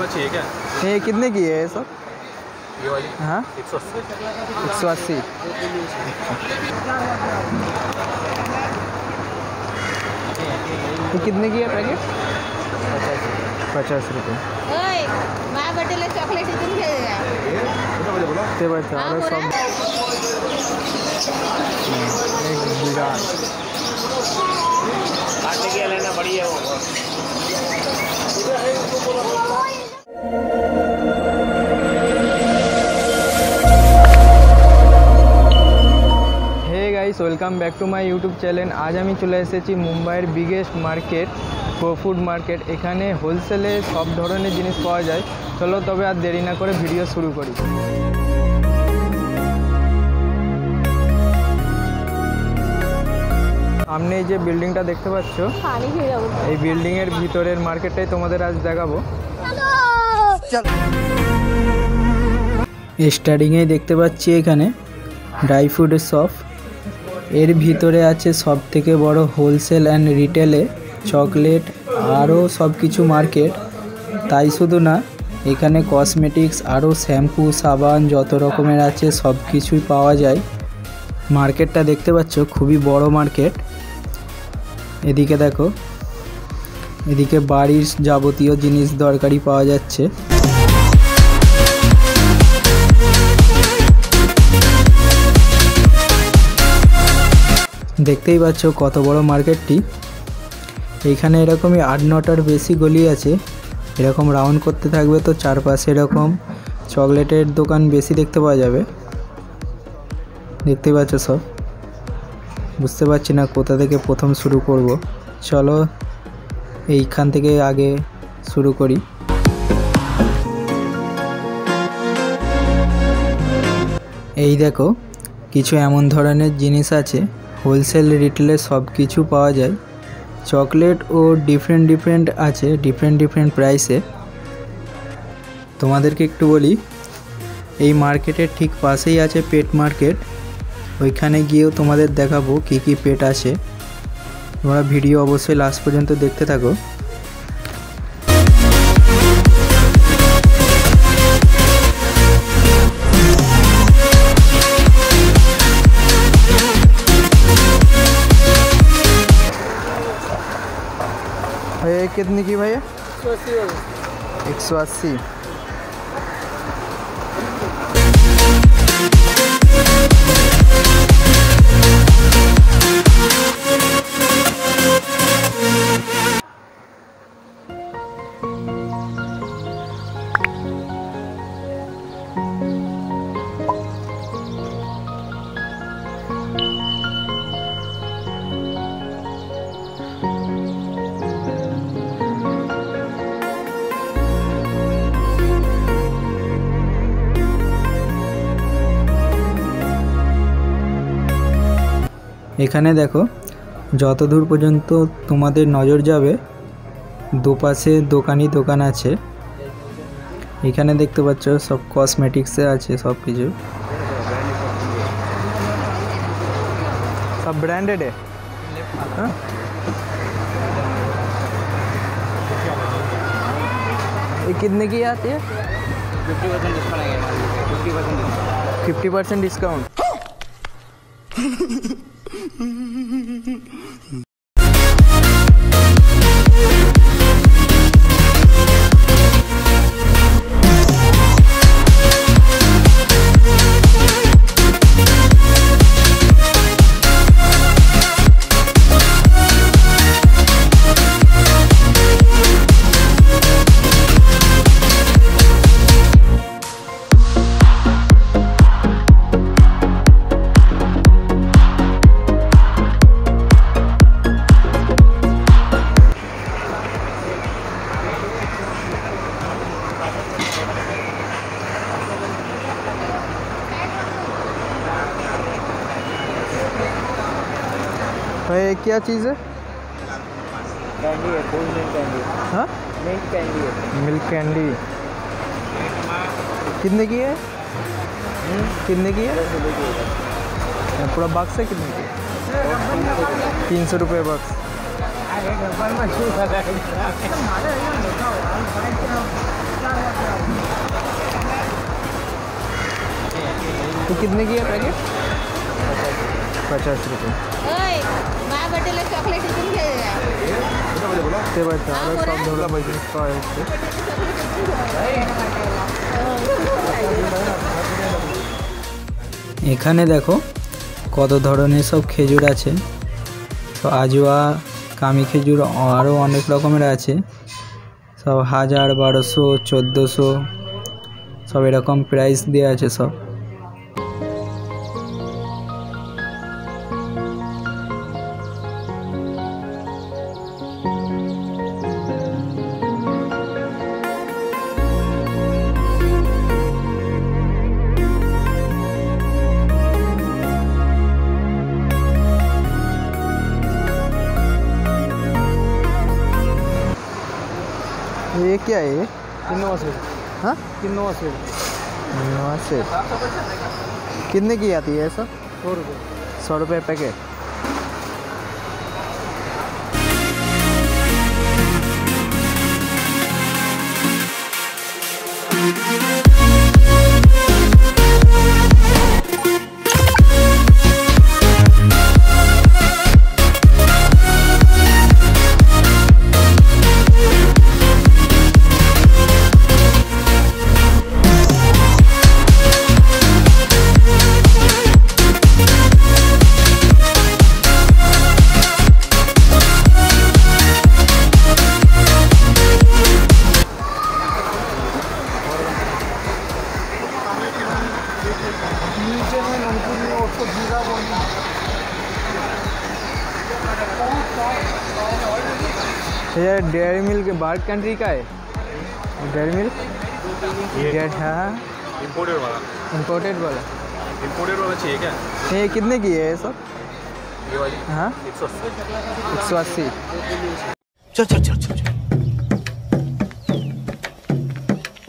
वाला चाहिए क्या? ये कितने की है ये सब? ये वाली। हाँ? एक सौ अस्सी। एक सौ अस्सी। ये कितने की है पैकेट पचास रुपये चॉकलेट ते सब एक लेना बढ़िया वो hey guys welcome back to my YouTube channel আজ আমি চলে এসেছি মুম্বাইয়ের biggest market pro food market এখানে হোলসেলে সব ধরনের জিনিস পাওয়া যায়। চলো তবে আর দেরি না করে ভিডিও শুরু করি। সামনে এই যে বিল্ডিংটা দেখতে পাচ্ছ? এই বিল্ডিংয়ের ভিতরের মার্কেটটাই তোমাদের আজ দেখাবো। স্টার্টিংয়েই দেখতে পাচ্ছি এখানে ড্রাই ফ্রুটের শপ এর ভিতরে আছে সব থেকে বড় হোলসেল অ্যান্ড রিটেলে চকলেট আরও সব কিছু মার্কেট তাই শুধু না, এখানে কসমেটিক্স আরও শ্যাম্পু সাবান যত রকমের আছে সব কিছুই পাওয়া যায়। মার্কেটটা দেখতে পাচ্ছ, খুবই বড় মার্কেট এদিকে দেখো, এদিকে বাড়ির যাবতীয় জিনিস দরকারি পাওয়া যাচ্ছে। দেখতেই পাচ্ছ কত বড় মার্কেটটি। এইখানে এরকমই আট নটার বেশি গলি আছে। এরকম রাউন্ড করতে থাকবে তো চারপাশে এরকম চকলেটের দোকান বেশি দেখতে পাওয়া যাবে। দেখতেই পাচ্ছ সব। বুঝতে পারছি না কোথা থেকে প্রথম শুরু করব। চলো এইখান থেকে আগে শুরু করি। এই দেখো, কিছু এমন ধরনের জিনিস আছে হোলসেল রিটেলে সব কিছু পাওয়া যায়। চকলেট ও ডিফারেন্ট ডিফারেন্ট আছে, ডিফারেন্ট ডিফারেন্ট প্রাইসে। তোমাদেরকে একটু বলি, এই মার্কেটের ঠিক পাশেই আছে পেট মার্কেট। ওইখানে গিয়েও তোমাদের দেখাবো কি কি পেট আছে। তোমরা ভিডিও অবশ্যই লাস্ট পর্যন্ত দেখতে থাকো। ये कितनी की भैया एक सौ अस्सी। এখানে দেখো যত দূর পর্যন্ত তোমাদের নজর যাবে দুপাশে দোকানই দোকান আছে এখানে দেখতে পাচ্ছ সব কসমেটিক্সে আছে সব কিছু सब ब्रांडेड है हाँ? ये कितने की आती है फिफ्टी परसेंट डिस्काउंट आएगा क्या चीज़ है? कैंडी है कोल्ड मिल्क कैंडी हाँ। मिल्क कैंडी है। मिल्क कैंडी कितने की है? कितने की है? हाँ, पूरा बक्स है कितने की? तीन सौ रुपये बक्स तो कितने की है पैकेट पचास रुपये ओय माझ्या बर्थडेला चॉकलेट इथून घ्यायला ते बघा आरो सॉफ्ट धोला पाहिजे काय असते এখানে দেখো কত ধরনের সব খেজুর আছে তো আজওয়া কামি খেজুর আরও অনেক রকমের আছে সব হাজার বারোশো চোদ্দোশো সব এরকম প্রাইস দেওয়া আছে সব क्या है ये? हाँ? कितने की आती है सर सौ रुपये। सौ रुपये पैकेट। ये डेयरी मिल्क बार्क कंट्री का है। Dairy milk? डेट हाँ। इम्पोर्टेड वाला। इम्पोर्टेड वाला। इम्पोर्टेड वाला चाहिए क्या? ये कितने की है ये सब? ये वाली। हाँ? एक सौ अस्सी। चल चल चल चल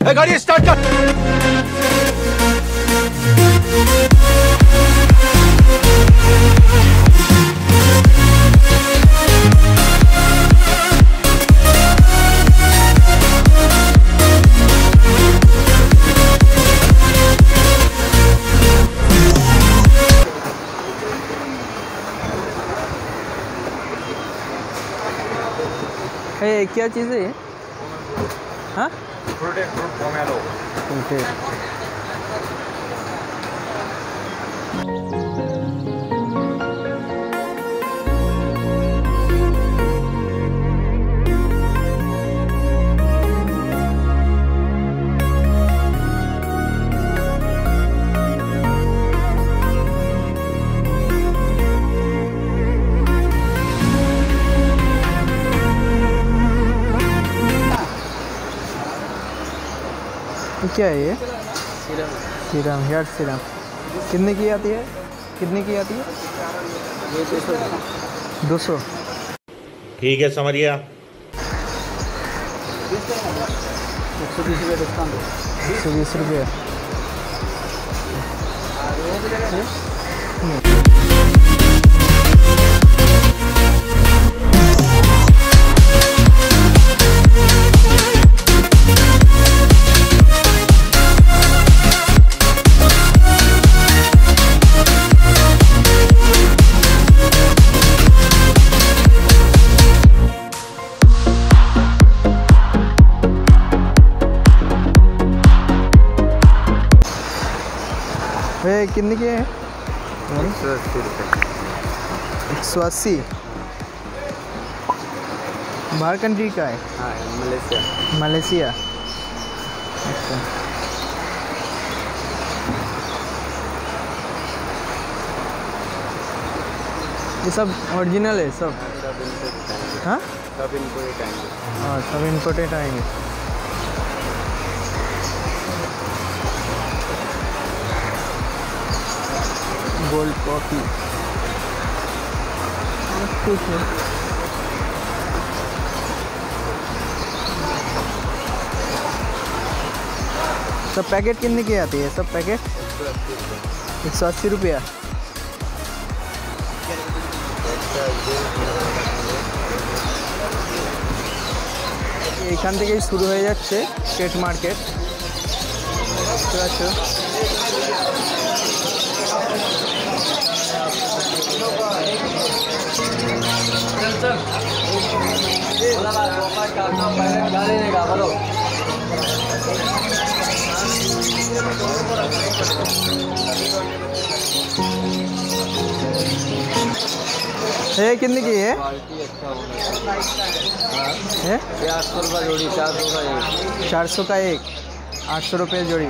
ए, गाड़ी स्टार्ट कर। ये क्या चीज़ है ये? हाँ? फ्रूट क्या है ये? Serum serum hair serum. कितने की आती है? कितने की आती है? दो सौ। ठीक है समझ गया एक सौ बीस रुपये डिस्काउंट एक सौ बीस रुपये। ये कितने की है? एक सौ अस्सी बाहर कंट्री का है? हाँ मलेशिया। मलेशिया। अच्छा। ये सब ओरिजिनल है सब? हाँ सब ही? आएँगे हाँ सब इम्पोर्टेड आएँगे गोल्ड कॉफी कुछ है सब पैकेट कितने की आती है सब पैकेट एक सौ अस्सी रुपया এখান থেকেই শুরু হয়ে যাচ্ছে স্টেট মার্কেট দেখতে পাচ্ছ कितने की है? जोड़ी चार सौ का एक चार सौ का एक। आठ सौ रुपये जोड़ी।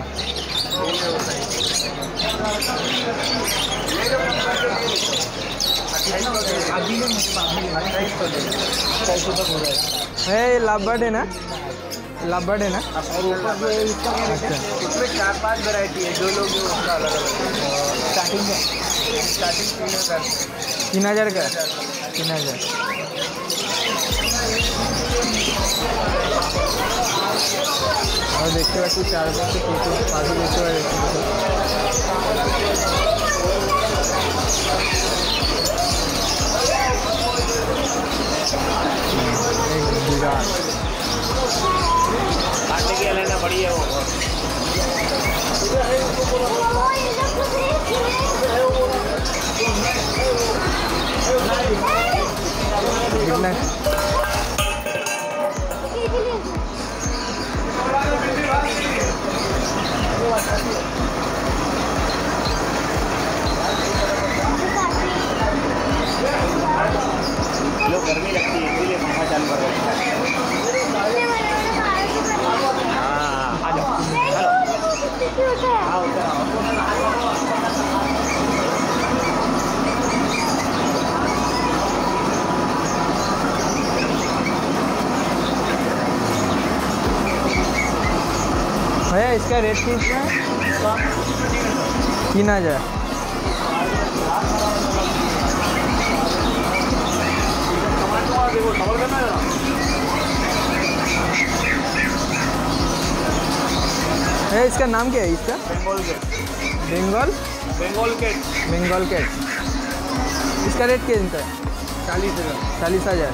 है मुझे लाभबर्ड है ना? लाभबर्ड है ना? चार पाँच वैरायटी है जो लोग स्टार्टिंग स्टार्टिंग तीन हज़ार तीन हज़ार का? तीन हज़ार। और देखते हुए चार पाँच पाँच तो देखते भैया इसका रेट कितना है। तीन हज़ार भैया इसका नाम क्या है इसका? बंगाल के। बंगाल बंगाल के। बंगाल कैट इसका रेट क्या इनका? है चालीस हज़ार। चालीस हज़ार।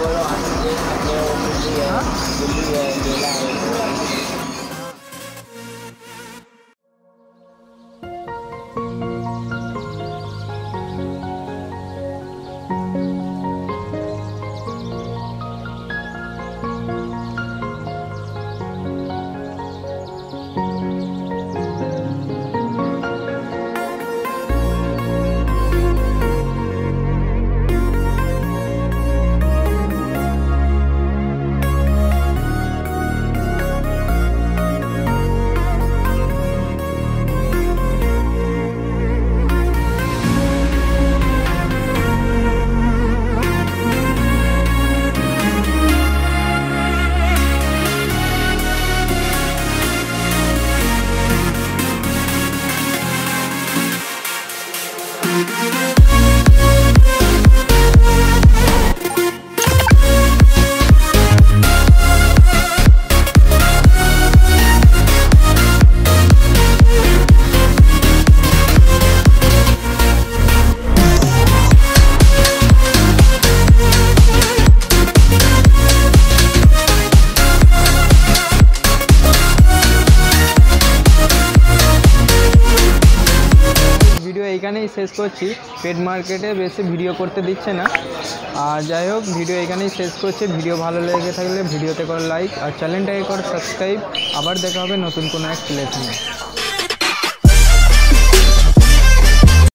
rồi rồi anh đi anh đi về về làm শেষ করছি। পেড মার্কেটে বেশি ভিডিও করতে দিচ্ছে না। আর যাই হোক ভিডিও এখানেই শেষ করছি। ভিডিও ভালো লেগে থাকলে ভিডিওতে কর লাইক আর চ্যানেলটাকে কর সাবস্ক্রাইব আবার দেখা হবে নতুন কোনো এক প্লেস নিয়ে